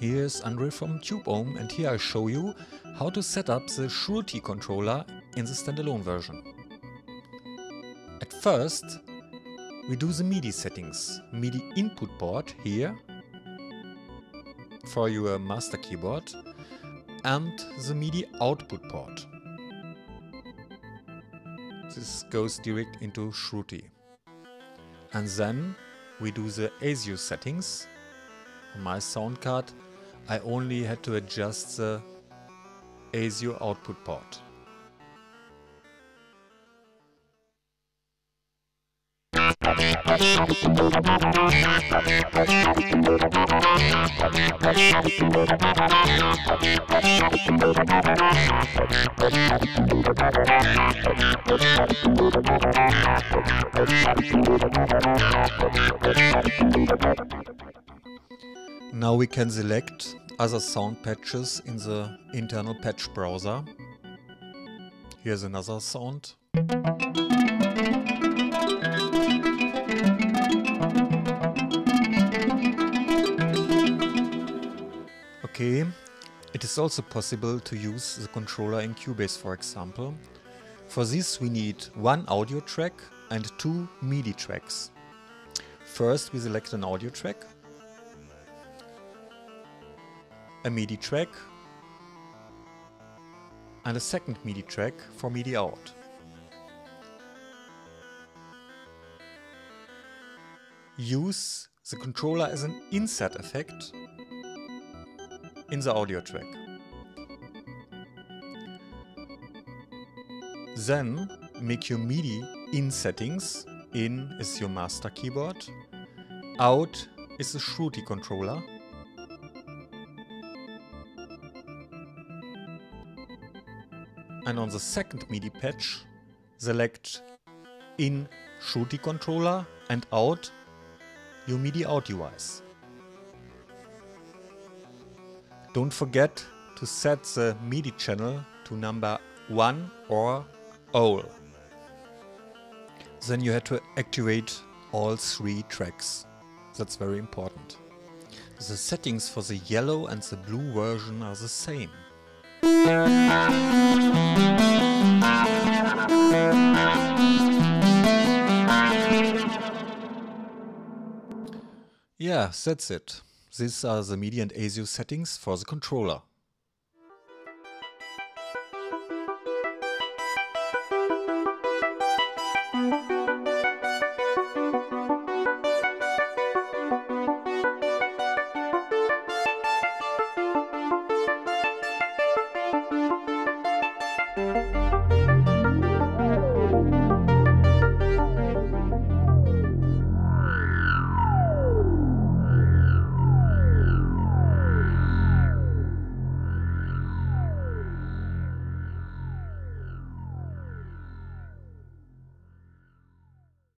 Here's Andre from TubeOhm and here I show you how to set up the Shruthi controller in the standalone version. At first, we do the MIDI settings. MIDI input port here for your master keyboard and the MIDI output port. This goes direct into Shruthi. And then we do the ASIO settings. On my sound card I only had to adjust the ASIO output port. Now we can select other sound patches in the internal patch browser. Here's another sound. Okay, it is also possible to use the controller in Cubase for example. For this we need one audio track and two MIDI tracks. First we select an audio track, a MIDI track and a second MIDI track for MIDI out. Use the controller as an inset effect in the audio track. Then make your MIDI in settings. In is your master keyboard. Out is the Shruthi controller. And on the second MIDI patch, select in Shruthi controller and out your MIDI out device. Don't forget to set the MIDI channel to number 1 or all. Then you have to activate all three tracks. That's very important. The settings for the yellow and the blue version are the same. Yeah, that's it. These are the MIDI and ASIO settings for the controller.